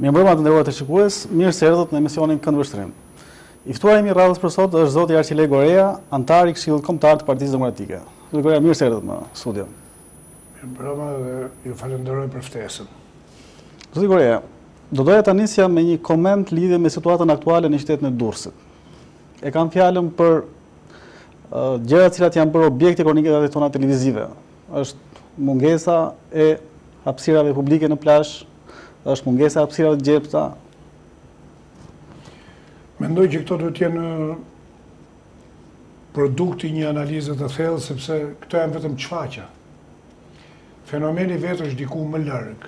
Mirë mbrëma të nderuar teleshikues, mirë se erdhët në emisionin Këndvështrim. I ftuari im i radhës për sot është zoti Arqile Gorea, anëtar i këshillit kombëtar të Partisë Demokratike. Zoti Gorea, mirë se erdhët në studio. Mirë mbrëma dhe ju falenderoj për ftesën. Zoti Gorea, do doja të nisja me një koment në lidhje me situatën aktuale në qytetin e Durrësit. E kam fjalën për gjëra të cilat janë bërë objekt i kronikave tona televizive, është mungesa e hapësirave publike në plazh, është mungesa e hapësirave të gjelbërta. Mendoj që këto duhet të jenë produkt i një analize të thellë sepse këto janë vetëm shfaqja. Fenomeni vetë është diku më larg.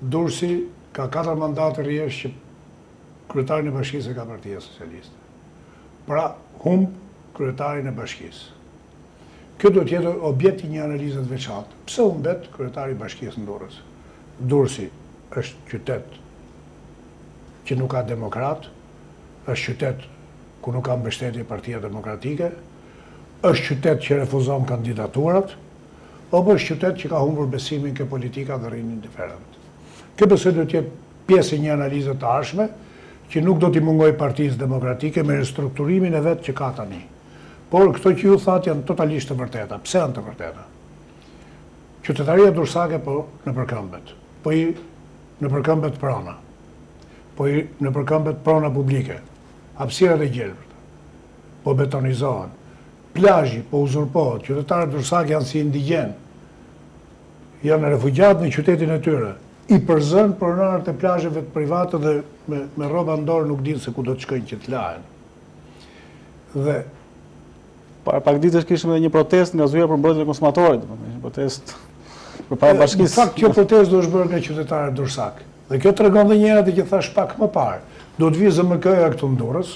Durrësi ka katër mandate rresht që kryetarin e bashkisë e ka Partia Socialiste. Pra, humb kryetarin e bashkisë. Kjo duhet të jetë objekt i një analize të veçantë. Pse humbet kryetari i Bashkisë në Durrës? Durrësi është qytet që nuk ka demokratë, është qytet ku nuk ka mbështetje Partia Demokratike, është qytet që refuzon kandidaturat, apo është qytet që ka humbur besimin ke politika dhe rrin indiferent? Kjo besoj duhet të jetë pjesë e një analize të ardhshme që nuk do t'i mungojë Partisë Demokratike me ristrukturimin e vet që ka tani. Por këto që ju thatë janë totalisht të vërteta. Pse janë të vërteta? Qytetaria durrsake po nëpërkëmbet, po i nëpërkëmbet prona, po nëpërkëmbet prona publike, hapësirat e gjelbërta po betonizohen, plazhi po uzurpohet, qytetarët durrsakë janë si indigjenë, janë refugjatë në qytetin e tyre, i përzënë pronarët e plazheve private dhe me rroba në dorë nuk dinë se ku do të shkojnë që të lahen. Dhe para pak ditësh kishim edhe një protestë nga zyra për mbrojtjen e konsumatorit, domethënë një protestë përpara bashkisë. Në fakt kjo protestë duhet të ishte bërë nga qytetarët durrsakë. Dhe kjo tregon edhe një herë atë që thashë pak më parë, duhet të vijë ZMK-ja këtu në Durrës,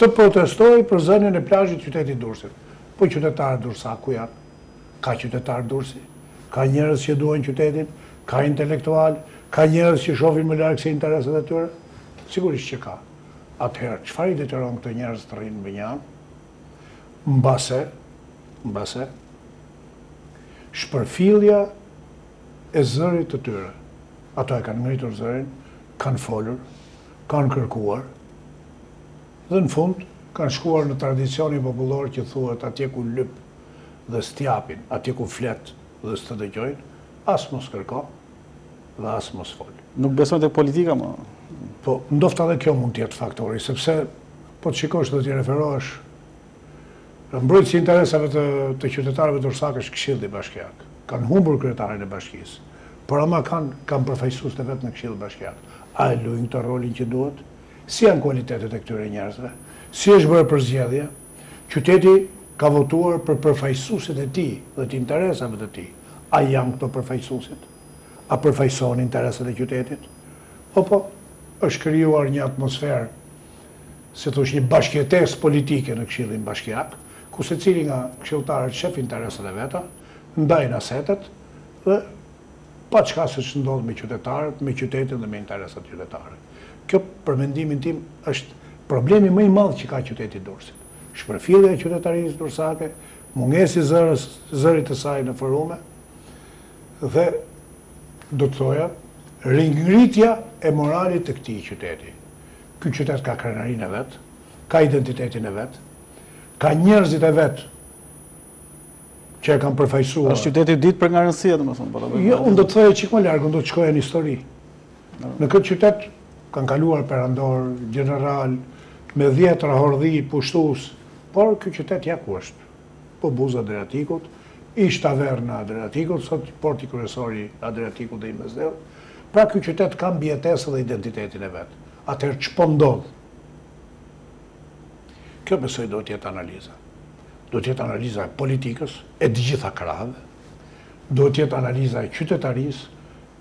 të protestojë për zënien e plazhit të qytetit të Durrësit. Po qytetarët durrsakë ku janë? Ka qytetarë Durrësi? Ka njerëz që e duan qytetin? Ka intelektualë? Ka njerëz që shohin më larg se interesat e tyre? Sigurisht që ka. Atëherë, çfarë i detyron këto njerëz të rrinë mënjanë? Mbase, mbase, shpërfillja e zërit të tyre. Ato e kanë ngritur zërin, kanë folur, kanë kërkuar, dhe në fund kanë shkuar në tradicionin popullor që thuhet atje ku lyp dhe s'të japin, atje ku flet dhe s'të dëgjojnë, as mos kërko, dhe as mos fol. Nuk besojnë te politika, më? Po, ndofta dhe kjo mund të jetë faktori, sepse po të shikosh dhe t'i referohesh, mbrojtësi i interesave të qytetarëve durrsakë është Këshilli Bashkiak. Kanë humbur kryetarin e bashkisë, por ama kanë përfaqësuesit e vet në Këshillin Bashkiak. A e lujnë këta rolin që duhet? Si janë kualitetet e këtyre njerëzve? Si është bërë përzgjedhja? Qyteti ka votuar për përfaqësuesit e tij dhe të interesave të tij. A janë këto përfaqësuesit? A përfaqësojnë interesat e qytetit? Apo është krijuar një atmosferë, si të thush, një bashkëjetesë politike në Këshillin Bashkiak, ku secili nga këshilltarët shef interesat e veta, ndajnë asetet dhe paçka se ç'ndodh me qytetarët, me qytetin dhe me interesat qytetare. Kjo, për mendimin tim, është problemi më i madh që ka qyteti i Durrësit. Shpërfillja e qytetarisë durrsake, mungesë e zërit, zërit të saj në forume dhe, do të thoja, ringritja e moralit të këtij qyteti. Ky qytet ka krenarinë e vet, ka identitetin e vet, ka njerëzit e vet, që e kanë përfaqësuar. Është qytet i dytë për nga rëndësia, domethënë, po ta bëjmë. Jo, unë do të thoja çik më larg, unë do të shkoja në histori. Në këtë qytet kanë kaluar perandorë, gjeneralë, me dhjetra hordhi, pushtues, por ky qytet ja ku është. Po buzë Adriatikut, ish taverna e Adriatikut, sot porti kryesor i Adriatikut dhe i Mesdheut. Pra ky qytet ka mbijetesë dhe identitetin e vet. Atëherë ç'po ndodh? Kjo besoj duhet të jetë analiza. Duhet të jetë analiza e politikës, e të gjitha krahëve, duhet të jetë analiza e qytetarisë,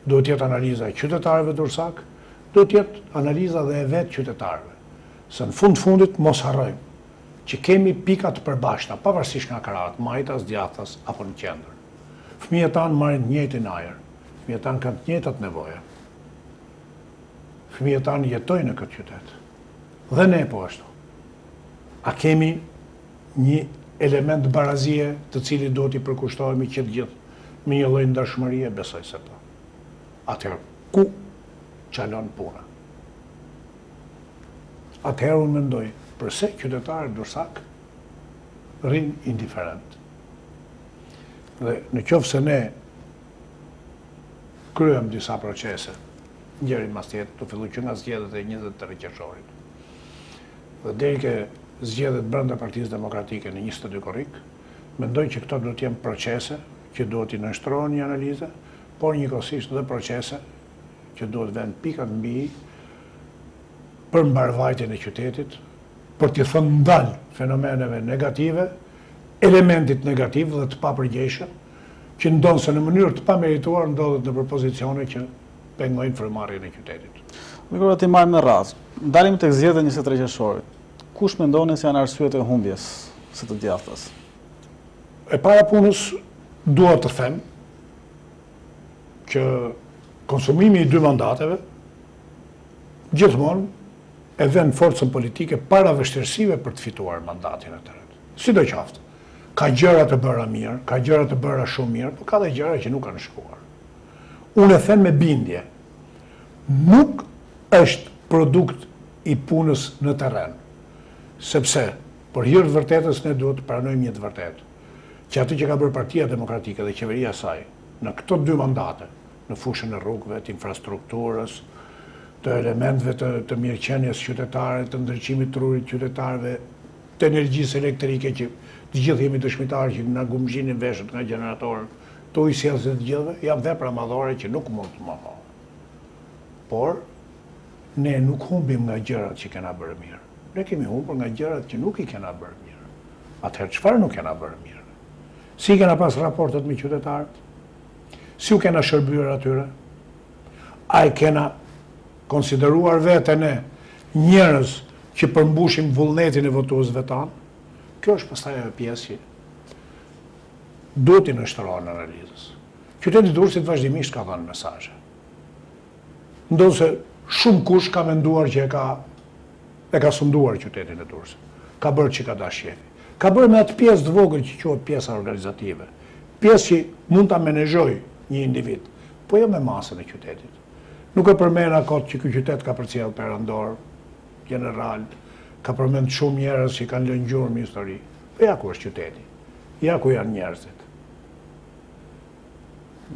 duhet të jetë analiza e qytetarëve durrsakë, duhet të jetë analiza dhe e vetë qytetarëve. Se në fund të fundit mos harrojmë që kemi pika të përbashkëta, pavarësisht nga krahët, majtas, djathtas apo në qendër. Fëmijët tanë marrin të njëjtin ajër, fëmijët tanë kanë të njëjtat nevoja. Fëmijët tanë jetojnë në këtë qytet. Dhe ne po ashtu. A kemi një element barazie të cilit duhet t'i përkushtohemi që të gjithë me një lloj ndershmërie, besoj se po. Atëherë ku çalon puna? Atëherë unë mendoj, përse qytetarët durrsakë rrinë indiferentë? Dhe në qoftë se ne kryem disa procese, njëri mas tjetrit, të fillu që nga zgjedhjet e njëzet e tre qershorit. Dhe deri ke zgjedhjet brenda Partisë Demokratike në njëzet e dy korrik, mendoj që këto duhet të jenë procese që duhet t'i nënshtrohen një analize, por njëkohësisht dhe procese që duhet të vënë pikat mbi i për mbarëvajtjen e qytetit, për t'i thënë ndal fenomeneve negative, elementit negativ dhe të papërgjegjshëm, që ndonëse në mënyrë të pamerituar ndodhet nëpër pozicione që pengojnë frymëmarrjen e qytetit. Mirë, por do t'i marrim me radhë. Dalim tek zgjedhjet e njëzet e tre qershorit. Kush mendoni se janë arsyet e humbjes së të djathtës? E para punës dua të them që konsumimi i dy mandateve gjithmonë e vë forcën politike para vështirësive për të fituar mandatin e tretë. Sidoqoftë, ka gjëra të bëra mirë, ka gjëra të bëra shumë mirë, por ka dhe gjëra që nuk kanë shkuar. Unë e them me bindje, nuk është produkt i punës në terren, sepse për hir të vërtetës ne duhet të pranojmë një të vërtetë, që atë që ka bërë Partia Demokratike dhe qeveria e saj në këto dy mandate, në fushën e rrugëve, të infrastrukturës, të elementëve të të mirëqenies qytetare, të ndriçimit të trurit të qytetarëve, të energjisë elektrike që të gjithë jemi dëshmitarë që na gumxhinin veshët nga gjeneratorët, të ujësjellësit, të gjithëve, janë vepra madhore që nuk mund të mohohen. Por, ne nuk humbim nga gjërat që kena bërë mirë. Ne kemi humbur nga gjërat që nuk i kena bërë mirë. Atëherë çfarë nuk kena bërë mirë? Si i kena pas raportet me qytetarët? Si u kena shërbyer atyre? A i kena konsideruar veten ne njerëz që përmbushim vullnetin e votuesve tanë? Kjo është pastaj ajo pjesë që duhet t'i nënshtrohet analizës. Qyteti i Durrësit vazhdimisht ka dhënë mesazhe. Ndonëse shumëkush ka menduar që e ka e ka sunduar qytetin e Durrësit. Ka bërë ç'ka dash shefi. Ka bërë me atë pjesë të vogël që quhet pjesa organizative. Pjesë që mund ta menaxhojë një individ. Po jo me masën e qytetit. Nuk e përmena kot që ky qytet ka përcjellë perandorë, gjeneralë, ka përmend shumë njerëz që kanë lënë gjurmë në histori. Po ja ku është qyteti. Ja ku janë njerëzit.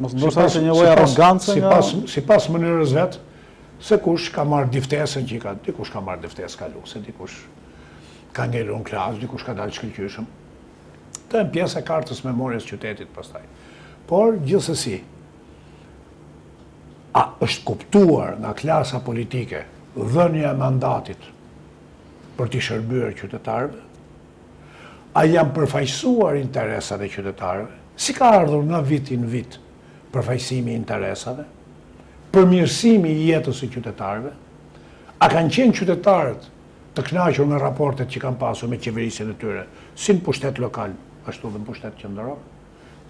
Mos ndoshta është një lloj arrogance nga sipas sipas mënyrës vet secush ka marrë diftesën që ka, dikush ka marrë diftesë kaluese, dikush ka ngelur në klasë, dikush ka dalë shkëlqyshëm. Këto janë pjesë e kartës memories qytetit pastaj. Por, gjithsesi, a është kuptuar nga klasa politike dhënia e mandatit për t'i shërbyer qytetarëve? A janë përfaqësuar interesat e qytetarëve? Si ka ardhur nga viti në vit përfaqësimi i interesave? Përmirësimi i jetës së qytetarëve? A kanë qenë qytetarët të kënaqur nga raportet që kanë pasur me qeverisjen e tyre, si në pushtet lokal, ashtu dhe në pushtet qendror.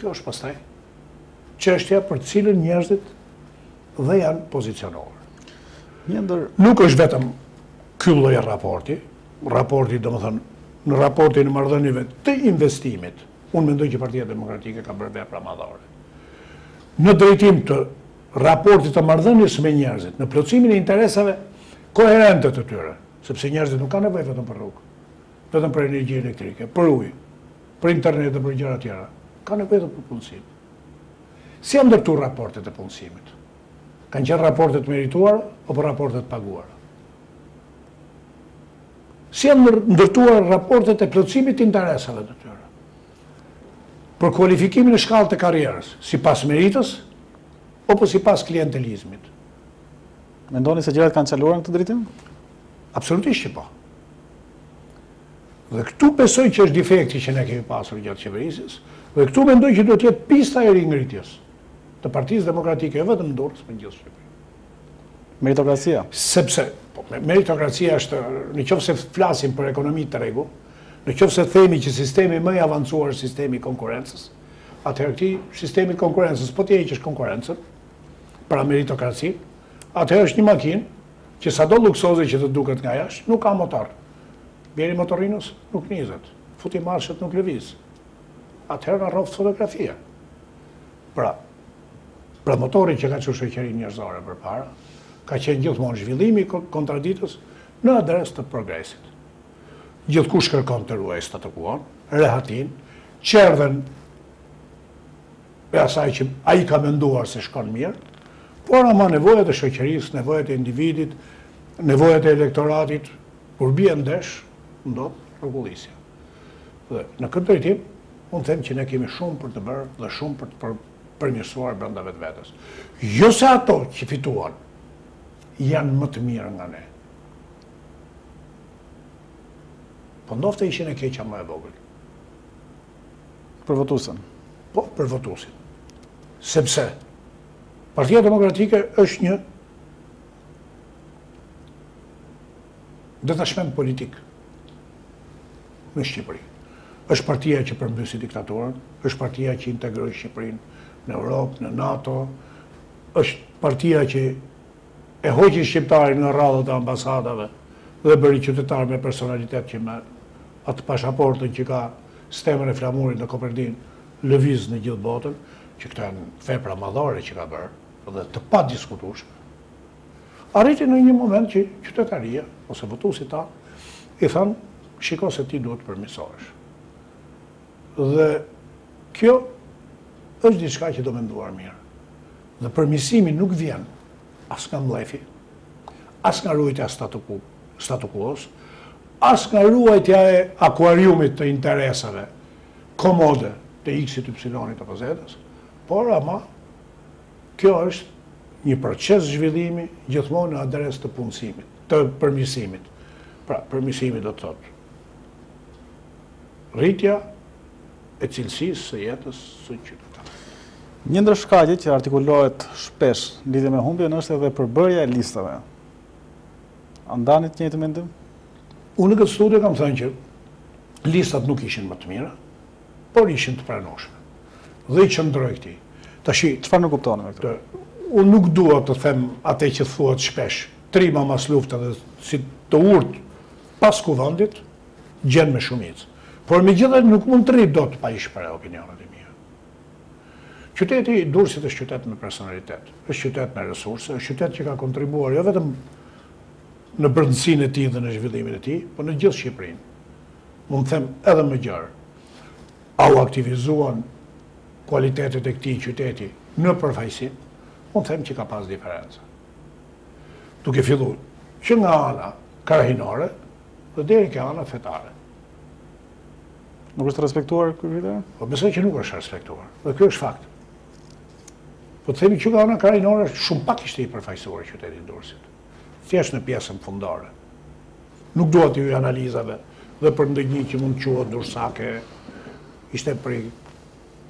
Kjo është pastaj çështja për të cilën njerëzit dhe janë pozicionuar. Njëndër... Nuk është vetëm ky lloj raporti, raporti do me thënë, në raportin e marrëdhënieve të investimit, unë mendoj që Partia Demokratike ka bërë vepra madhore. Në drejtim të raportit të marrëdhënies me njerëzit, në plotësimin e interesave, koherente të tyre, sepse njerëzit nuk kanë nevojë vetëm për rrugë, vetëm për energji elektrike, për ujë, për internet dhe për gjëra tjera, kanë nevojë edhe për punësim. Si janë ndërtuar raportet e punësimit? Kanë qenë raporte të merituara apo raporte të paguara? Si janë ndërtuar raportet e plotësimit të interesave të tyre? Për kualifikimin në shkallë të karrierës, sipas meritës apo sipas klientelizmit? Mendoni se gjërat kanë çaluar në këtë drejtim? Absolutisht që po. Dhe këtu besoj që është defekti që ne kemi pasur gjatë qeverisjes, dhe këtu mendoj që duhet të jetë pista e ringritjes së Partisë Demokratike jo vetëm në Durrës, por gjithë Shqipëri. Meritokracia. Sepse po, meritokracia është në qoftë se flasim për ekonomi të tregut, në qoftë se themi që sistemi më i avancuar është sistemi i konkurrencës, atëherë këtij sistemi të konkurrencës po t'i heqësh konkurrencën, pra meritokracinë, atëherë është një makinë që sado luksoze që të duket nga jashtë, nuk ka motor. Bjeri motorinës nuk ndizet, futi marshet nuk lëviz. Atëherë në rroftë fotografia. Pra, pra motori që ka çuar shoqërinë njerëzore përpara, ka qenë gjithmonë zhvillimi i kontradiktës në adresë të progresit. Gjithkush kërkon të ruajë statukuonë, rehatinë, çerdhen e asaj që ai ka menduar se shkon mirë, por ama nevojat e shoqërisë, nevojat e individit, nevojat e elektoratit, kur bie ndesh, ndodh rrokullisja. Dhe në këtë drejtim, unë them që ne kemi shumë për të bërë dhe shumë për të përmirësuar brenda vetvetes. Jo se ato që fituan janë më të mirë nga ne. Po ndofta ishin e keqa më e vogël. Për votuesin. Po, për votuesin. Sepse, Partia Demokratike është një detashment politik në Shqipëri. është partia që përmbysi diktaturën, është partia që integroi Shqipërinë në Europë, në NATO, është partia që E hoqi shqiptarin nga radhët e ambasadave dhe e bëri qytetar me personalitet që me atë pashaportën që ka stemën e flamurit në kopertinë lëviz në gjithë botën, që këto janë vepra madhore që ka bërë dhe të padiskutueshme. Arriti në një moment që qytetaria ose votuesit tanë i thanë shiko se ti duhet të përmirësohesh. Dhe kjo është diçka që do menduar mirë. Dhe përmirësimi nuk vjen as nga mllefi, as nga ruajtja e statu quo-s, as nga ruajtja e akuariumit të interesave komode të X-it, Y-it apo Z-s, por ama ky është një proces zhvillimi gjithmonë në adresë të punësimit, të përmirësimit. Pra, përmirësimi do të thotë rritja, e cilësisë së jetës së qytetarëve. Një ndër shkaqet që artikulohet shpesh në lidhje me humbjen është edhe përbërja e listave. A ndani të njëjtin mendim? Unë në këtë studio kam thënë që listat nuk ishin më të mirat, por ishin të pranueshme. Dhe i qëndroj këtij. Tashi, çfarë nuk kuptoni me këtë? Unë nuk dua të them atë që thuhet shpesh, trima mas lufte dhe si të urtë pas kuvendit, gjen me shumicë. Por megjithatë nuk mund të rri dot pa i shpreh opinionet e mia. Qyteti i Durrësit është qytet me personalitet, është qytet me resurse, është qytet që ka kontribuar jo vetëm në brendësinë e tij dhe në zhvillimin e tij, por në gjithë Shqipërinë. Mund të them edhe më gjerë. A u aktivizuan kualitetet e këtij qyteti në përfaqësim? Unë them që ka pas diferenca. Duke fillu që nga ana krahinore, Dhe deri ke ana fetare. Nuk është respektuar ky kriter? Po besoj që nuk është respektuar. Dhe kjo është fakt. Po të themi që nga ana krahinore shumë pak ishte i përfaqësuar qyteti i Durrësit. Thjesht në pjesën fundore. Nuk dua të hyj analizave dhe për ndonjë që mund të quhet durrsake ishte prej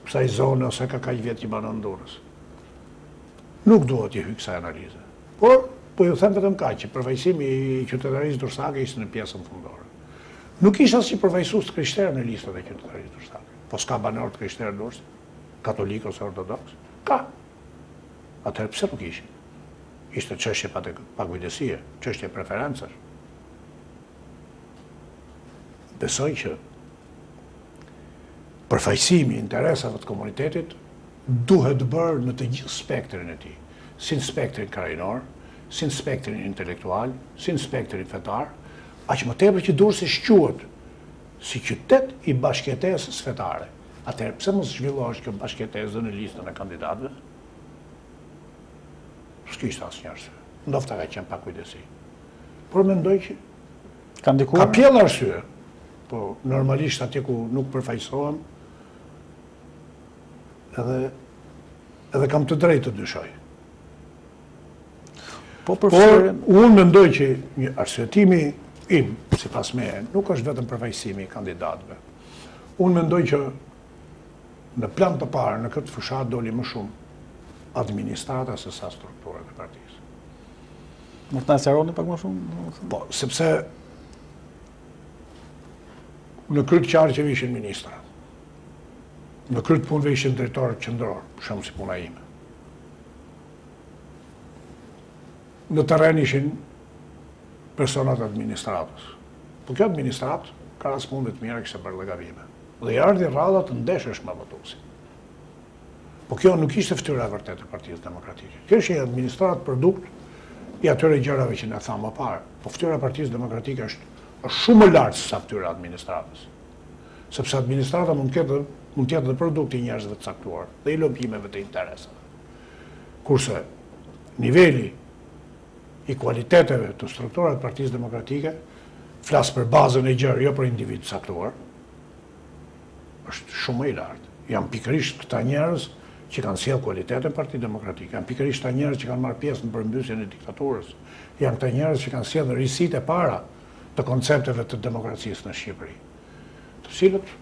kësaj zone ose ka kaq vjet që banon Durrës. Nuk dua të hyj kësaj analize. Por, po ju them vetëm kaq, që përfaqësimi i qytetarisë durrsake ishte në pjesën fundore. Nuk kishte asnjë përfaqësues të krishterë në listat e qytetarisë durrsake. Po s'ka banorë të krishterë Durrësi? Katolikë ose ortodoksë? Ka. Atëherë pse nuk ishin? Ishte çështje pakujdesie, çështje preferencash. Besoj që përfaqësimi i interesave të komunitetit duhet bërë në të gjithë spektrin e tij, si në spektrin krahinor, si në spektrin intelektual, si në spektrin fetar, aq më tepër që Durrësi shquhet si qytet i bashkëjetesës fetare. Atëherë pse mos zhvillohesh kjo bashkëjetesë dhe në listën e kandidatëve? S'kishte asnjë arsye. Ndofta ka qenë pa kujdesi. Por mendoj që ka ndikuar. Ka pjellë arsye. Po normalisht atje ku nuk përfaqësohem, Edhe edhe kam të drejtë të dyshoj. Po për Por unë mendoj që një arsyetimi im, sipas meje, nuk është vetëm përfaqësimi i kandidatëve. Unë mendoj që në plan të parë, në këtë fushatë doli më shumë administrata sesa strukturat e partisë. Mund të na sqaroni pak më shumë? Po, sepse Në krye të qarqeve ishin ministra. Në krye të punëve ishin drejtorët qendrorë, për shembull si puna ime. Në terren ishin personat e administratës. Po kjo administratë, krahas punëve të mira kishte bërë dhe gabime. Dhe i ardhi rradha të ndeshesh me votuesin. Po kjo nuk ishte ftyra e vërtetë e Partisë Demokratike. Kjo ishte një administratë produkt i atyre gjërave që ne thamë më parë. Po ftyra e Partisë Demokratike është është shumë më lartë sesa ftyra e administratës. Sepse administrata mund të ketë mund të jetë dhe produkt i njerëzve të caktuar dhe i lobimeve të interesave. Kurse niveli i kualiteteve të strukturave të Partisë Demokratike flas për bazën e gjerë, jo për individë të caktuar, është shumë më i lartë. Janë pikërisht këta njerëz që kanë sjellë kualitete në Partinë Demokratike, janë pikërisht këta njerëz që kanë marrë pjesë në përmbysjen e diktaturës, janë këta njerëz që kanë sjellë risitë e para të koncepteve të demokracisë në Shqipëri, të cilët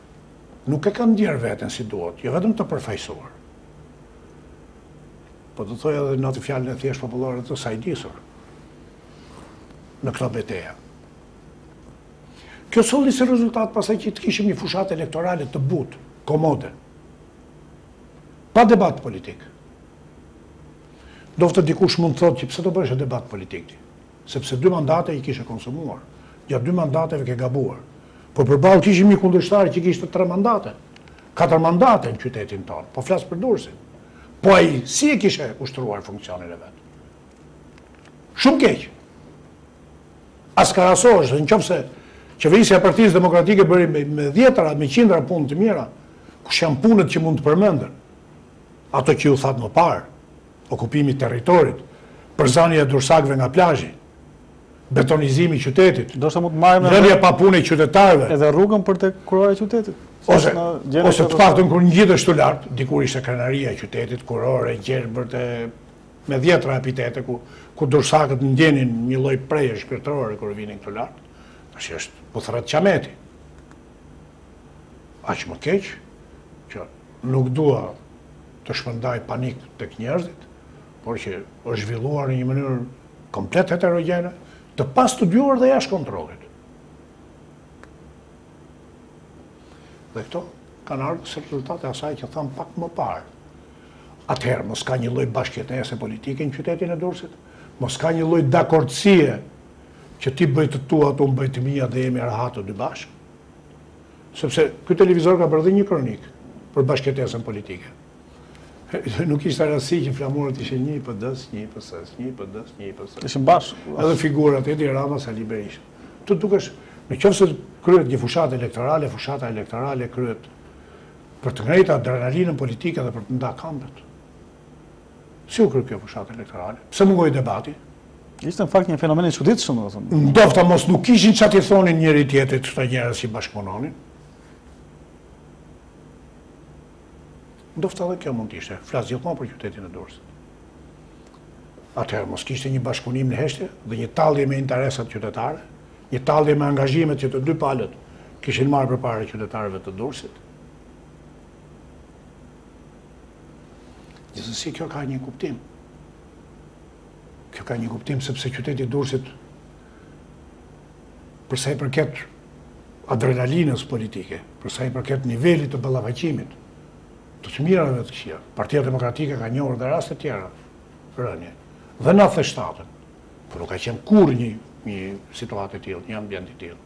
nuk e kanë ndjerë veten si duhet, jo vetëm të përfaqësuar. Po do thoja edhe në atë fjalën e thjeshtë popullore të sajdisur në këto beteja. Kjo solli si rezultat pastaj që të kishim një fushatë elektorale të butë, komode. Pa debat politik. Ndofta dikush mund të thotë që pse do bëheshe debat politik ti? Sepse dy mandate i kishe konsumuar. Gjatë dy mandateve ke gabuar. Po përballë kishim një kundërshtar që kishte tre mandate, katër mandate në qytetin tonë. Po flas për Durrësin. Po ai si e kishe ushtruar funksionin e vet? Shumë keq. As krahasohesh, se në qoftë se qeverisja e Partisë Demokratike bëri me, me dhjetëra, me qindra punë të mira, kush janë punët që mund të përmenden? Ato që ju thatë më parë, okupimi i territorit, përzënia e durrsakëve nga plazhi, betonizimi i qytetit. Do të mund të marrim edhe papunë qytetarëve. Edhe rrugën për të kurorë qytetit. Ose ose të paktën kur ngjiteshe lart, dikur ishte krenaria e qytetit, kurorë e gjelbërt me dhjetra epitete ku ku durrsakët ndjenin një lloj prehje shpirtërore kur vinin këtu lart, tash është u thërret qameti. Aq më keq që nuk dua të shpërndaj panik tek njerëzit, por që është zhvilluar në një mënyrë komplet heterogjene, të pastudiuar dhe jashtë kontrollit. Dhe këto kanë ardhë si rezultat i asaj që thamë pak më parë. atëherë mos ka një lloj bashkëjetese politike në qytetin e Durrësit, mos ka një lloj dakordësie që ti bëj të tuat, unë bëj të mia dhe jemi rehat të dy bashkë. Sepse ky televizor ka bërë dhe një kronikë për bashkëjetesën politike. Nuk ishte rasti që flamurët ishin një i PD-s, një i PS-s, një i PD-s, një i PS-s. Ishin bashkë. Edhe figurat Edi Rama, Sali Berisha. Të dukesh, në qoftë se kryhet një fushatë elektorale, fushata elektorale kryhet Për të ngrejt adrenalinën politike dhe për të nda kampet. Si u kry kjo fushatë elektorale? Pse mungoi debati? Ishte në fakt një fenomen i çuditshëm, do të thoja. Ndofta mos nuk kishin ça t'i thonin njëri-tjetrit që të njerëz se bashkëpunonin. Ndofta dhe kjo mund të ishte, flas gjithmonë për qytetin e Durrësit. Atëherë, mos kishte një bashkëpunim në heshtje dhe një tallje me interesat qytetare, Një tallje me angazhimet që të dy palët kishin marrë përpara qytetarëve të Durrësit. Gjithsesi kjo ka një kuptim. Kjo ka një kuptim sepse qyteti i Durrësit për sa i përket adrenalinës politike, për sa i përket nivelit të ballafaqimit të të mirave të këqijave. Partia Demokratike ka njohur dhe raste tjera rënie. Dhe në 97-ën, Por nuk ka qenë kurrë një, një situatë e tillë, një ambient i tillë.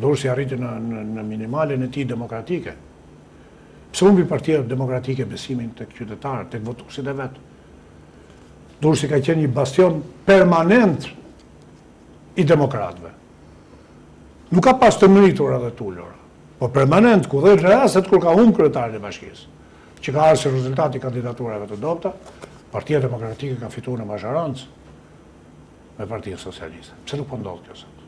Durrësi arriti në, në, në minimalen e tij demokratike. Pse humbi partia demokratike besimin tek qytetarët, tek votuesit e vet? Durrësi ka qenë një bastion permanent i demokratëve. Nuk ka pas të ngritura dhe të ulura, por permanent ku dhe rastet kur ka humbë kryetarin e bashkisë. Që ka ardhur si rezultat i kandidaturave të dobëta, Partia Demokratike ka fituar në mazhorancë me Partinë Socialiste. Pse nuk po ndodh kjo sot?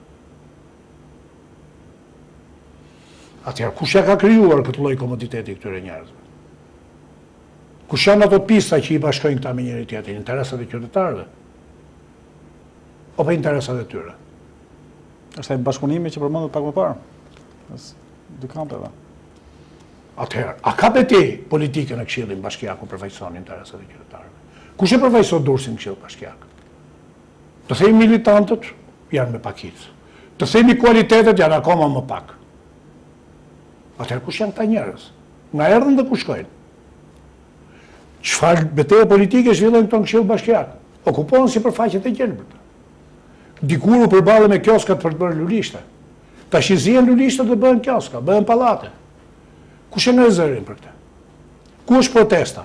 Atëherë, kush ia ka krijuar këtë lloj komoditeti këtyre njerëzve? Kush janë ato pista që i bashkojnë këta me njëri-tjetrin, interesat e qytetarëve? Apo interesat e tyre? Është ai bashkëpunim që përmendët pak më parë. Mes dy kampeve. Atëherë, a ka betejë politike në Këshillin Bashkiak ku përfaqësohen interesat e qytetarëve? Kush e përfaqëson Durrësin në Këshill Bashkiak? Të themi militantët janë me pakicë. Të themi kualitetet janë akoma më pak. Atëherë kush janë këta njerëz? Nga erdhën dhe ku shkojnë? Çfarë beteje politike zhvillojnë këto në Këshill Bashkiak? Okupohen sipërfaqet e gjelbërt. Dikur u përballën me kioskat për të bërë lulishte. Tashi zihen lulishtet dhe bëhen kioska, bëhen pallate. Kush e ngre zërin për këtë? Ku është protesta?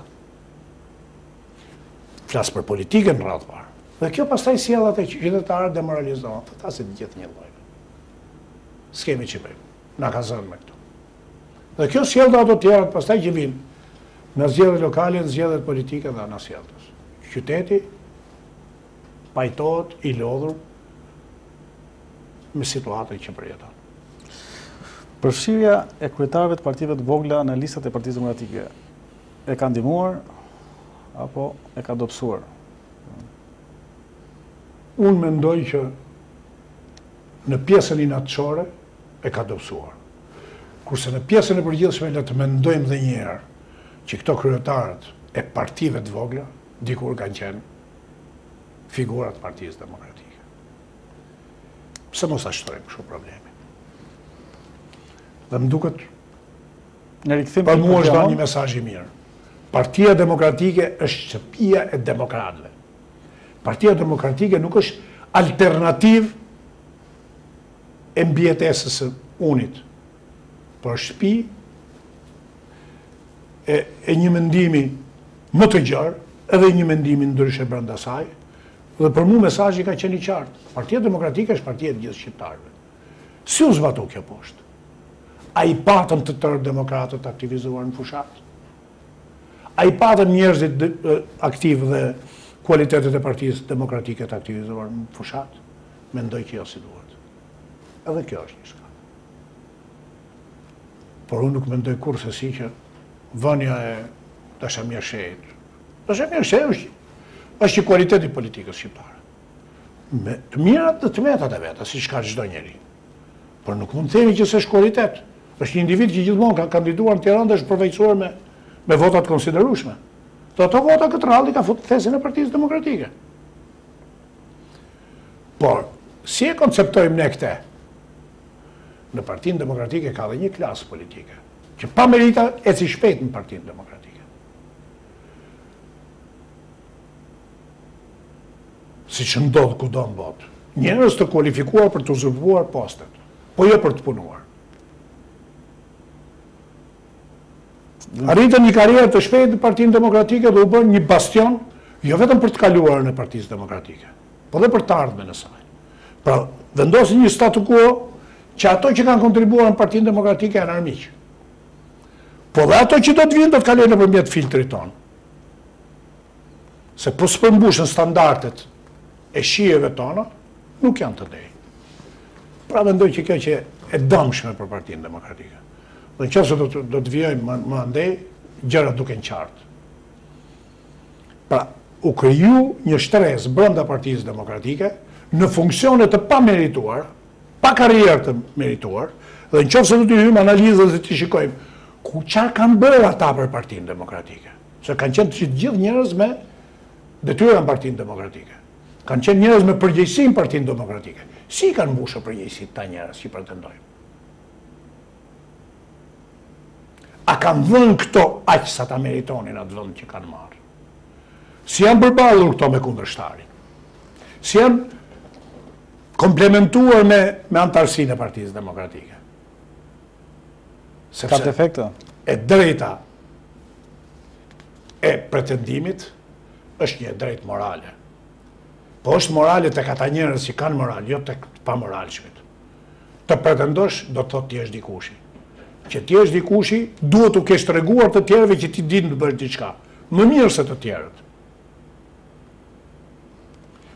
Flas për politikën në radhë të parë. Dhe kjo pastaj sjell atë, qytetarët demoralizohen, këta si të gjithë njëlloj janë. S'kemi ç'bëjmë, na ka zënë me këta. Dhe kjo sjell edhe ato tjerat pastaj që vinë, në zgjedhjet lokale, në zgjedhjet politike dhe në sjelljet. Qyteti pajtohet i lodhur me situatën që përjeton. Përfshirja e kryetarëve të partive të vogla në listat e Partisë Demokratike e ka ndihmuar apo e ka dobësuar? Unë mendoj që në pjesën inatçore e ka dobësuar. Kurse në pjesën e përgjithshme le të mendojmë dhe një herë që këto kryetarët e partive të vogla dikur kanë qenë figura të Partisë Demokratike. Pse mos ta shtrojmë kështu problemin? Dhe më duket një rikthim për mua është një mesazh i mirë. Partia Demokratike është shtëpia e demokratëve. Partia Demokratike nuk është alternativë e mbijetesës së unit, por shtëpi e, e një mendimi më të gjerë, edhe një mendimi ndryshe brenda saj, Dhe për mua mesazhi ka qenë i qartë, Partia Demokratike është partia e të gjithë shqiptarëve. Si u zbatou kjo poshtë? A i patëm të tërë demokratët të aktivizuar në fushatë? A i patëm njerëzit aktivë dhe kualitetet e Partisë Demokratike të aktivizuar në fushatë, mendoj që jo si duhet. Edhe kjo është një shkak. Por unë nuk mendoj kurrsesi që vënia e Dashamir Shehit, Është e mirë, se është, është një kualitet i politikës shqiptare. Me të mirat dhe të metat e veta, siç ka çdo njeri. Por nuk mund të themi që s'është kualitet. është një individ që gjithmonë ka kandiduar në Tiranë dhe është përfaqësuar me, me votat konsiderueshme. Dhe ato vota këtë radhë i ka futë në thesin e partijës demokratike. Por, si e konceptojmë ne këtë? Në partinë demokratike ka dhe një klasë politike, që pa merita eci shpejt në partinë demokratike. Siç ndodh kudo në botë, njerëz të kualifikuar për të uzurpuar postet, po jo për të punuar. Arritën një karrierë të shpejtë në Partinë Demokratike dhe u bënë një bastion jo vetëm për të kaluarën e Partisë Demokratike, por dhe për të ardhmen e saj. Pra, vendosën një statu quo që ato që kanë kontribuar në Partinë Demokratike janë armiq. Po dhe ato që do të vijnë do të kalojnë nëpërmjet filtrit tonë. Se po s'përmbushën standardet e shijeve tona, nuk janë të denjë. Pra mendoj që kjo qe e dëmshme për Partinë Demokratike. Dhe në qoftë se do të do të vijojmë më, më andej, gjërat duken qartë. Pra, u krijua një shtresë brenda Partisë Demokratike në funksione të pamerituara, pa karrierë të merituar, dhe në qoftë se do t'i hyjmë analizës dhe t'i shikojmë, ku çfarë kanë bërë ata për Partinë Demokratike? Se kanë qenë të gjithë njerëz me detyra në Partinë Demokratike. Kanë qenë njerëz me përgjegjësi në Partinë Demokratike. Si i kanë mbushur përgjegjësitë këta njerëz që pretendojnë? A kanë dhënë këto aq sa ta meritonin atë vend që kanë marrë? Si janë përballur këto me kundërshtarin? Si janë komplementuar me me anëtarësinë e Partisë Demokratike? Sepse ka defekte. E drejta e pretendimit është një e drejtë morale. Po është morale tek ata njerëz që kanë moral, jo tek të pamoralshmit. Të pretendosh do të thotë të jesh dikushi. Që të jesh dikushi, duhet t'u kesh treguar të tjerëve që ti din të bësh diçka, më mirë se të tjerët.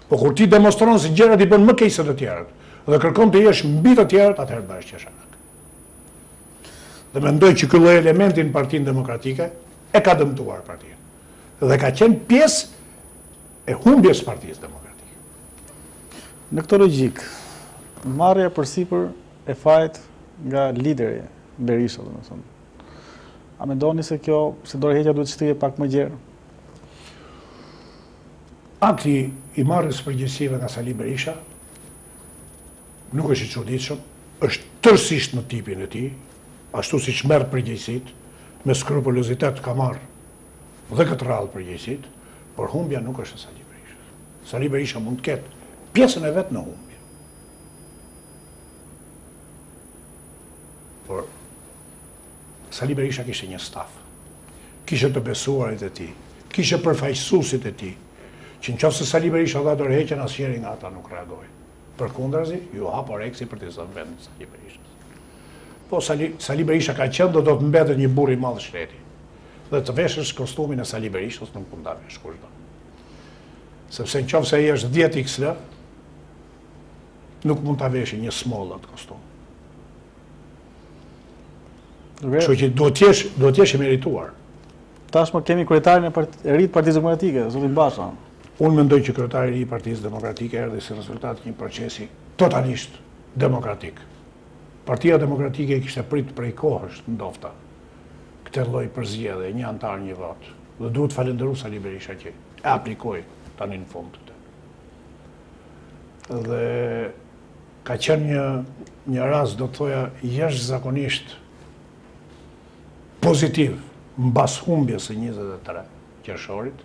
Po kur ti demonstron se gjërat i bën më keq se të tjerët dhe kërkon të jesh mbi të tjerët, atëherë bëhesh qesharak. Dhe mendoj që ky lloj elementi në Partinë Demokratike e ka dëmtuar partinë. dhe ka qenë pjesë e humbjes së Partisë Demokratike. Në këtë logjikë, marrja përsipër e fajit nga lideri Berisha, domethënë. A mendoni se kjo, se dorëheqja duhet të shtrihet pak më gjerë? Akti i marrjes së përgjegjësive nga Sali Berisha nuk është i çuditshëm, është tërësisht në tipin e tij, Ashtu siç merr përgjegjësitë, me skrupulozitet ka marrë dhe këtë radhë përgjegjësitë, por humbja nuk është e Sali Berishës. Sali Berisha mund të ketë pjesën e vet në humbje. Por Sali Berisha kishte një staf, kishte të besuarit e tij, kishte përfaqësuesit e tij, që në qoftë se Sali Berisha dha dorëheqjen asnjëri nga ata nuk reagoi. Përkundrazi, iu hap oreksi për të zënë vendin e Sali Berishës. Po Sali, Sali Berisha ka qenë dhe do të mbetet një burrë i madh shteti. Dhe të veshësh kostumin e Sali Berishës nuk mund ta veshë kushdo. Sepse në qoftë se është 10 xl, nuk mund ta veshë një small atë kostum. Kështu që duhet të jesh, duhet të jesh i merituar. Tashmë kemi kryetarin e, part, e ri të Partisë Demokratike, zotin Basha. Unë mendoj që kryetari i ri i Partisë Demokratike erdhi si rezultat i një procesi totalisht demokratik. Partia Demokratike e kishte pritë prej kohësh, ndofta, këtë lloj përzgjedhje, një anëtar, një votë. Dhe duhet falënderu Sali Berisha që e aplikoi tani në fund këtë. Dhe ka qenë një një rast, do të thoja, jashtëzakonisht pozitiv, mbas humbjes së 23 qershorit,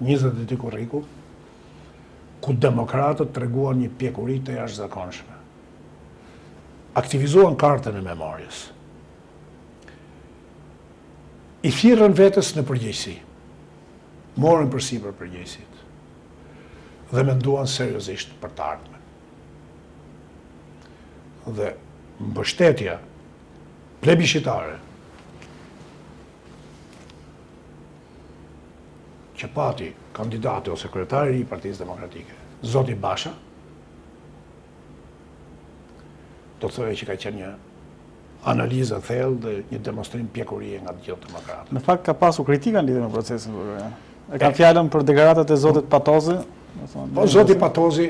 njëzet e dy korriku, ku demokratët treguan një pjekuri të jashtëzakonshme. Aktivizuan kartën e memories. I thirrën vetes në përgjegjësi. Morën përsipër përgjegjësitë dhe menduan seriozisht për të ardhmen. Dhe mbështetja plebishitare që pati kandidati ose kryetari i ri i Partisë Demokratike, Zoti Basha, do të thoja që ka qenë një analizë e thellë dhe një demonstrim pjekurie nga të gjithë demokratët. Në fakt ka pasur kritika në lidhje me procesin, e ke fjalën për deklaratat e Zotit Patozi? Po, Zoti Patozi,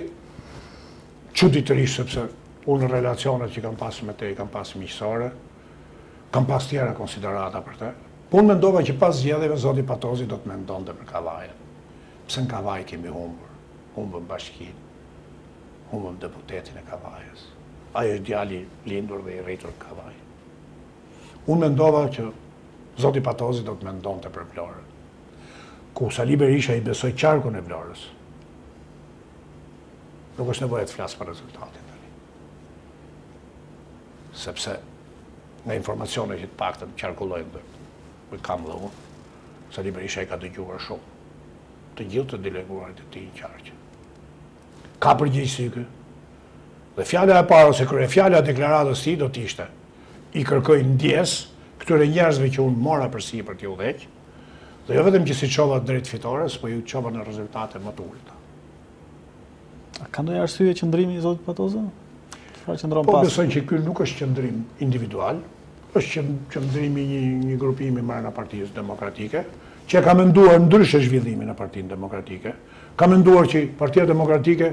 çuditërisht, sepse unë relacionet që kam pasë me te, kam pasë miqësore, Kam pas tjera konsiderata për të. Po unë mendova që pas zgjedhjeve zoti Patozi do të mendonte për Kavajën. Pse në Kavajë kemi humbur? Humbëm bashkinë. Humbëm deputetin e Kavajës. Ai është djalë i lindur dhe i rritur në Kavajë. Unë mendova që zoti Patozi do të mendonte për Vlorën. Ku Sali Berisha i besoi qarkun e Vlorës. Nuk është nevoja të flas për rezultatin. sepse nga informacione që të paktën qarkullojnë dhe i kam dhe unë, Sali Berisha i ka dëgjuar shumë të gjithë të deleguarit e tij në qarqe. Ka përgjegjësi ky? Dhe fjala e parë ose kryefjala e deklaratës tij do t'ishte i kërkoj ndjesë këtyre njerëzve që unë mora përsipër t'i udhëheq, dhe jo vetëm që s'i çova drejt fitores, po i çova në rezultate më të ulëta. A ka ndonjë arsye qëndrimi i zotit Patozi? Çfarë qëndron po, pas? Po besoj që ky nuk është qëndrim individual, është qëndrimi i një grupimi mrena Partisë Demokratike, që e ka menduar ndryshe zhvillimin e Partinë Demokratike. Ka menduar që Partia Demokratike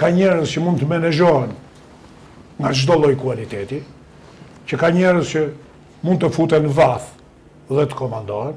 ka njerëz që mund të menaxhohen nga çdo lloj kualiteti, që ka njerëz që mund të futen në vathë dhe të komandohen,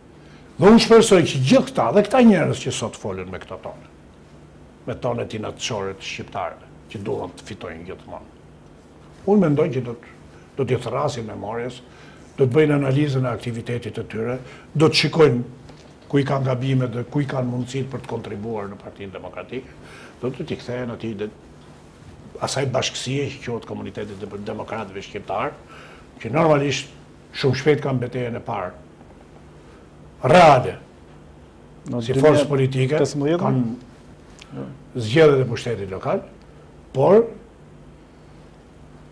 Dhe unë shpresoj që gjithë këta dhe këta njerëz që sot folën me këto tone, me tonet inatçore të shqiptarëve, që duan të fitojnë gjithmonë. Unë mendoj që do të do t'i thërrasin memories, do të bëjnë analizën e aktivitetit të tyre, do të shikojnë ku i kanë gabimet dhe ku i kanë mundësitë për të kontribuar në partinë demokratike, dhe do t'i kthehen atij asaj bashkësie që quhet komuniteti i demokratëve shqiptarë, që normalisht Shumë shpejt kanë betejën e parë reale. Si forcë politike kanë zgjedhjet e pushtetit lokal, por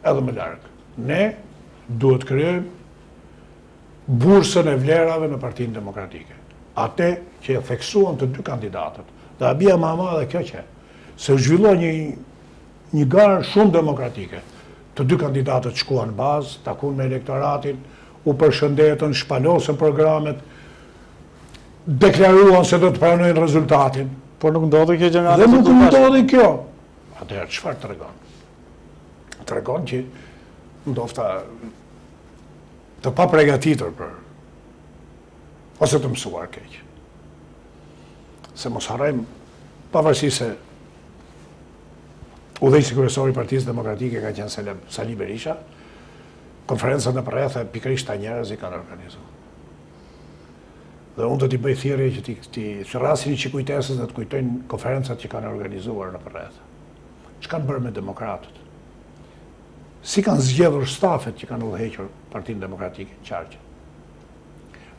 edhe më larg. Ne duhet të krijojmë bursën e vlerave në partinë demokratike. Atë që e theksuan të dy kandidatët. Dhe habia më e madhe kjo qe, se u zhvillua një, një garë shumë demokratike. Të dy kandidatët shkuan në bazë, u takuan me elektoratin, u përshëndetën, shpalosën programet, deklaruan se do të pranojnë rezultatin. Por nuk ndodhi kjo gjë nga ana e Dhe nuk ndodhi kjo. Atëherë çfarë tregon? Tregon që ndofta të papërgatitur për ose të mësuar keq. Se mos harrojmë pavarësisht se Udhëheqësi kryesor i Partisë Demokratike ka qenë Sali, Sali Berisha. Konferencat nëpër rrethe pikërisht këta njerëz i kanë organizuar. Dhe unë do t'i bëja thirrje që t'i t'i thërrasin një çikë kujtesës dhe të kujtojnë konferencat që kanë organizuar nëpër rrethe. Ç'kanë bërë me demokratët? Si kanë zgjedhur stafet që kanë udhëhequr Partinë Demokratike në qarqe?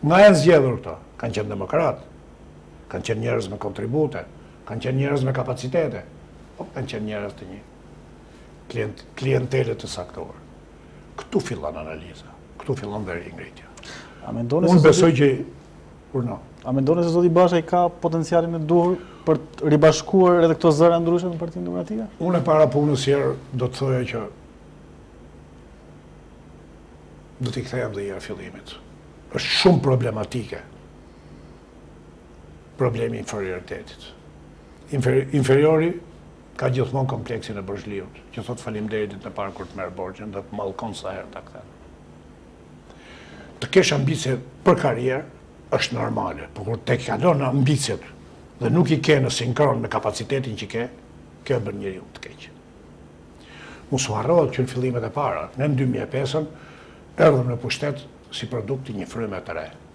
Nga janë zgjedhur këto? Kanë qenë demokratë, kanë qenë njerëz me kontribute, Kanë qenë njerëz me kapacitete, po kanë qenë njerëz të një klient, klientele të caktuar. Këtu fillon analiza, këtu fillon dhe ringritja. A mendoni se... Unë besoj që... Urna. A mendoni se Zoti Basha i ka potencialin e duhur për të ribashkuar edhe këto zëra ndryshe në partinë demokratike? Unë e para punës do të thoja që do t'i kthejem dhe një herë fillimit. është shumë problematike problemi i inferioritetit. Inferiori ka gjithmonë kompleksin e borxhliut, që thot faleminderit ditën e parë kur të merr borxhin dhe të mallkon sa herë ta kthen. Të kesh ambicie për karrierë është normale, por kur tejkalon ambiciet dhe nuk i ke në sinkron me kapacitetin që ke, kjo e bën njeriun të keq. Mos harrohet që në fillimet e para, ne në 2005-ën erdhëm në pushtet si produkt i një fryme të re.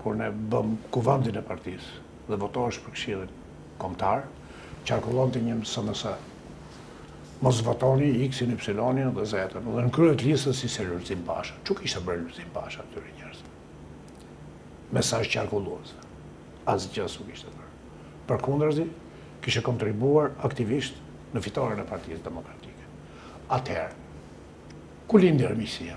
kur ne bëmë kuvendin e partisë dhe votohej për këshillin kombëtar, qarkullonte një SMS. Mos votoni X-in, Y-in dhe Z-në. Dhe në krye të listës ishte Lulzim Basha. Ç'u kishte bërë Lulzim Basha këtyre njerëzve? Mesazh qarkullues. Asgjë s'u kishte bërë. Përkundrazi, kishte kontribuar aktivisht në fitoren e Partisë Demokratike. Atëherë, ku lindi armiqësia?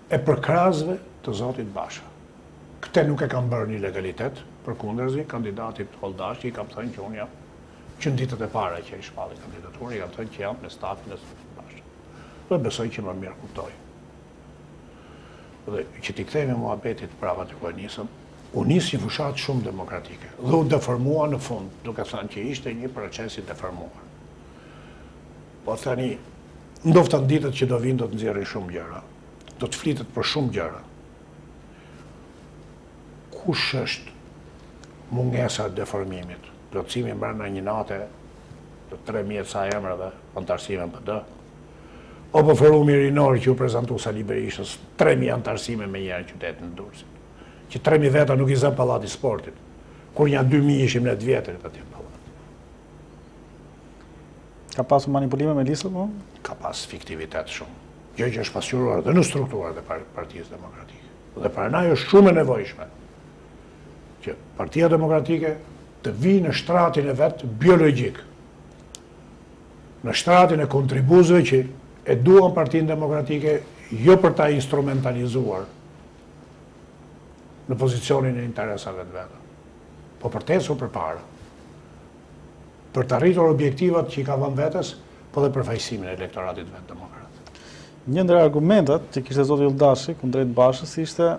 E përkrahësve të zotit Basha. Këtë nuk e kam bërë në ilegalitet, përkundrazi, kandidatit Olldashi i kam thënë që unë jam, që në ditët e para që ai shpalli kandidaturën, i kam thënë që jam me stafin e zotit Basha. Dhe besoj që më mirë kuptoj. Dhe që t'i kthehemi muhabetit prapa te ku e nisëm, u nis një fushatë shumë demokratike dhe u deformua në fund, duke thënë që ishte një proces i deformuar. Po tani, ndofta ditët që do vijnë do të nxjerrin shumë gjëra. Do të flitet për shumë gjëra. Kush është mungesa e deformimit? Plotësimi brenda një nate të 3000 e ca emrave, anëtarësime në PD. Apo forumi rinor që iu prezantu Sali Berishës, 3000 anëtarësime me njëherë në qytetin e Durrësit. Që 3000 veta nuk i zë pallati i sportit. Kur nja 2000 ishim ne të vjetrit atje. Ka pasur manipulime me listat, po? Ka pas fiktivitet shumë. Gjë që është pasqyruar dhe në strukturat e Partisë Demokratike. Dhe prandaj është shumë e nevojshme që Partia Demokratike të vijë në shtratin e vet biologjik. Në shtratin e kontribuesve që e duan Partinë Demokratike jo për ta instrumentalizuar në pozicionin e interesave të veta, po për t'ecur përpara. për të arritur objektivat që i ka dhënë vetes, po dhe përfaqësimin e elektoratit të vet demokrat. Një ndër argumentet që kishte zoti Olldashi kundrejt Bashës ishte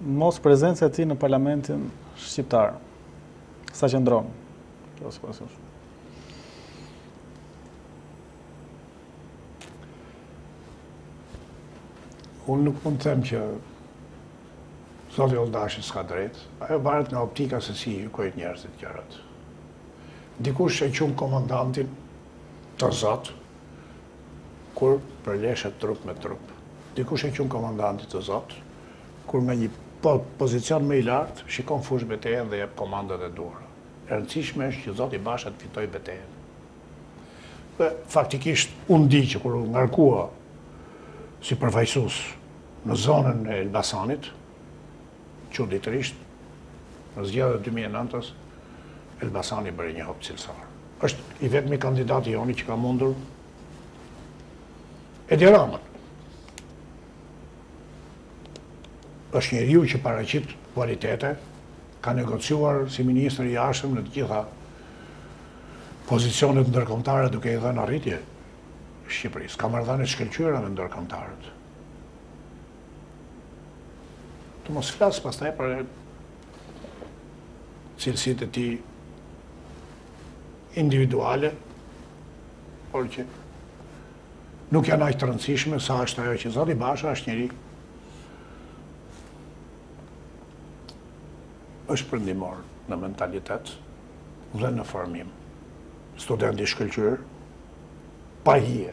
mosprezenca e tij në parlamentin shqiptar. Sa qëndron kjo sipas jush? Unë nuk mund të them që zoti Olldashi s'ka të drejtë. Ajo varet nga optika se si i gjykojnë njerëzit gjërat. Dikush e quan komandantin të zot, kur përleshet trup me trup. Dikush e quan komandantin të zot, kur nga një po, pozicion më i lartë shikon fushëbetejën dhe jep komandat e duhura. E rëndësishme është që zoti Basha të fitojë betejën. Dhe faktikisht unë di që kur u ngarkua si përfaqësues në zonën e Elbasanit, Çuditërisht, në zgjedhjet e dy mijë e nëntës, Elbasani bëri një hop cilësor. Është i vetmi kandidati joni që ka mundur Edi Ramën. Është njeriu që paraqit kualitete, ka negociuar si ministër i jashtëm në të gjitha pozicionet ndërkombëtare duke i dhënë arritje Shqipërisë. Ka marrëdhënie të shkëlqyera me ndërkombëtarët. Të mos flas pastaj për cilësitë e tij individuale, por që nuk janë aq të rëndësishme, sa është ajo që zoti Basha është njeri, është perëndimor në mentalitet dhe në formim. Student i shkëlqyer, pa hije,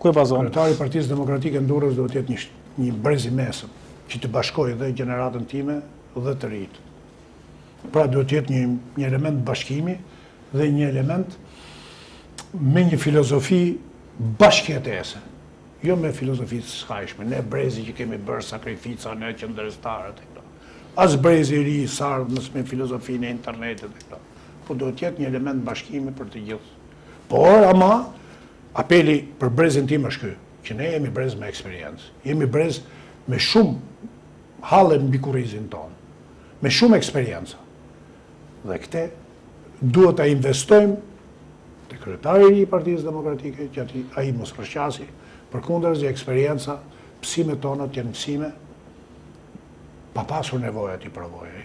Ku e bazon? Kryetari i Partisë Demokratike në Durrës duhet të jetë një një brez i mesëm, që të bashkojë dhe gjeneratën time dhe të rinjtë. Pra duhet të jetë një një element bashkimi dhe një element me një filozofi bashkëjetese. Jo me filozofi të skajshme, ne brezi që kemi bërë sakrifica, ne qëndrestarët e këto. As brezi i ri i së ardhmes me filozofinë e internetit e këto. Po duhet të jetë një element bashkimi për të gjithë. Por, ama, apeli për brezin tim është ky, që ne jemi brez me eksperiencë, jemi brez me shumë halle mbi kurrizin tonë, me shumë eksperienca. Dhe këtë duhet ta investojmë te kryetari i Partisë Demokratike, që ai të mos rrëshqasë, përkundrazi eksperienca, pësimet tona të jenë pësime, pa pasur nevojë ai t'i provojë,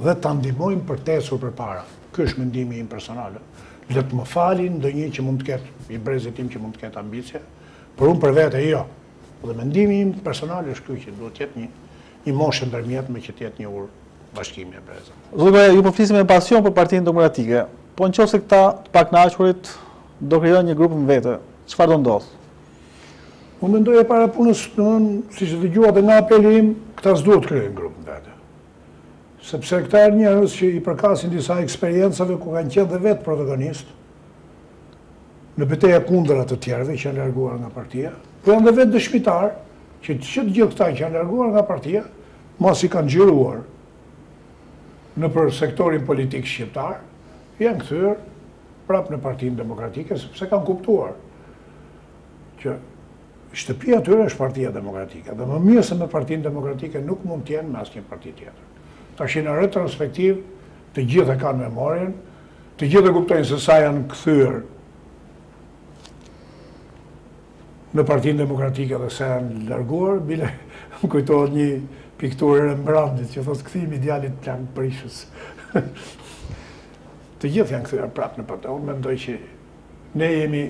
dhe ta ndihmojmë për të ecur përpara. Ky është mendimi im personal, ë. Dhe të më fali ndonjë që mund të ketë, i brezit tim që mund të ketë ambicie, por unë për vete jo. Dhe mendimi im personal është ky që duhet të jetë një një moshë e ndërmjetme që të jetë një urë bashkimi me brezat. Zoti Baja, ju po flisni me pasion për Partinë Demokratike. Po në qoftë se këta të pakënaqurit do krijojnë një grup në vete, çfarë do ndodhë? Unë mendoj e para punës, domthonë, siç e dëgjuat edhe nga apeli im, këta s'duhet të krijojnë grup në vete. Sepse këta janë njerëz që i përkasin disa eksperiencave ku kanë qenë dhe vetë protagonistë në beteja kundra të tjerëve që janë larguar nga partia, po janë dhe vetë dëshmitarë që që të gjithë këta që janë larguar nga partia, mbasi kanë xhiruar nëpër sektorin politik shqiptar, janë kthyer prap në Partinë Demokratike, sepse kanë kuptuar që Shtëpia e tyre është Partia Demokratike dhe më mirë se me Partinë Demokratike nuk mund të jenë me asnjë parti tjetër. Tash në retrospektivë të gjithë e kanë memorien, të gjithë e kuptojnë se sa janë kthyer në Partinë Demokratike dhe sa janë larguar, bile më kujtohet një pikturë e Rembrandtit që thotë kthimi i djalit plangprishës. Të gjithë janë kthyer prapë në parti. Unë mendoj që ne jemi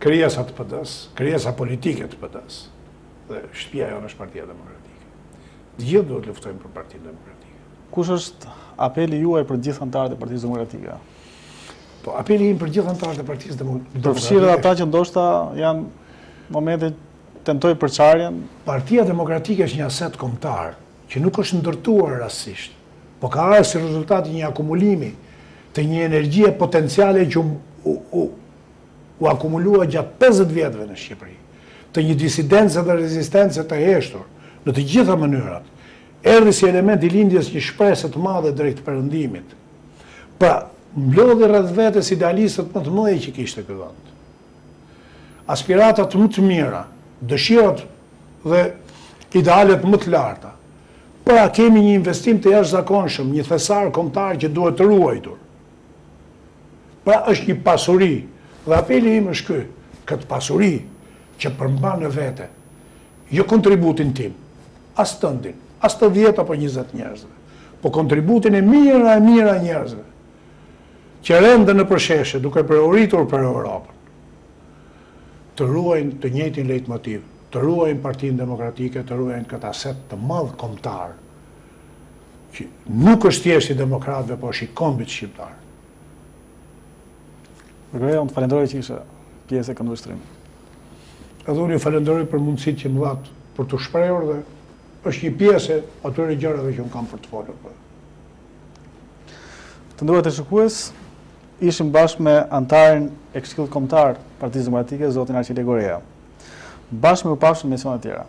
Krijesa të PD-së, krijesa politike të PD-së, dhe shtëpia jonë është Partia Demokratike. Të gjithë duhet të luftojmë për Partinë Demokratike. Kush është apeli juaj për gjithë anëtarët e Partisë Demokratike? Po, apeli im për gjithë anëtarët e Partisë Demokratike. Përfshirë dhe ata që ndoshta në momente tentojnë përçarjen. Partia Demokratike është një aset kombëtar që nuk është ndërtuar rastësisht, po ka ardhur si rezultat i një akumulimi të një energjie potenciale që u u akumulua gjatë pesëdhjetë vjetëve në Shqipëri, të një disidence dhe rezistence të heshtur në të gjitha mënyrat, erdhi si element i lindjes një shprese të madhe drejt Perëndimit. Pra, mblodhi rreth vetes idealistët më të mëdhenj që kishte ky vend. Aspiratat më të mira, dëshirat dhe idealet më të larta. Pra, kemi një investim të jashtëzakonshëm, një thesar kombëtar që duhet ruajtur. Pra është një pasuri dhe apeli im është ky, këtë pasuri që përmban në vete, jo kontributin tim, as tëndin, as të dhjetë apo njëzet njerëzve, po kontributin e mijëra e mijëra njerëzve që rendën nëpër sheshe duke brohoritur për Europën, të ruajnë të njëjtin lejtmotiv, të ruajnë Partinë Demokratike, të ruajnë këtë aset të madh kombëtar. që nuk është thjesht i demokratëve, por është i kombit shqiptar. Gorea, unë të falenderoj që ishe pjesë e Këndvështrim. Edhe unë ju falenderoj për mundësitë që më dhatë për të shprehur edhe një pjesë të atyre gjërave që unë kam për të folur. Po. Të nderuar teleshikues, ishim bashkë me anëtarin e Këshillit Kombëtar të Partisë Demokratike, zotin Arqile Gorea. Bashkë mirupafshim në emisionet e tjera.